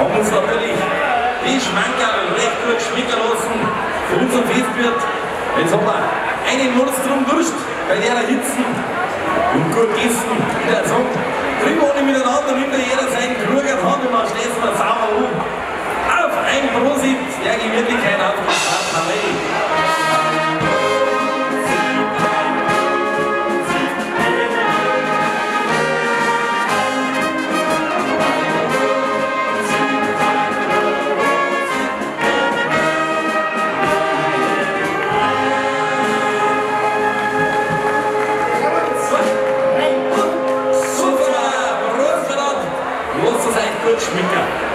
haben uns natürlich die Schmankerl recht gut schmecken lassen für unseren Festwirt. Jetzt haben wir eine Monstrum Durst bei der Hitze und gut gegessen, in der Sonne. todos. Muito obrigado.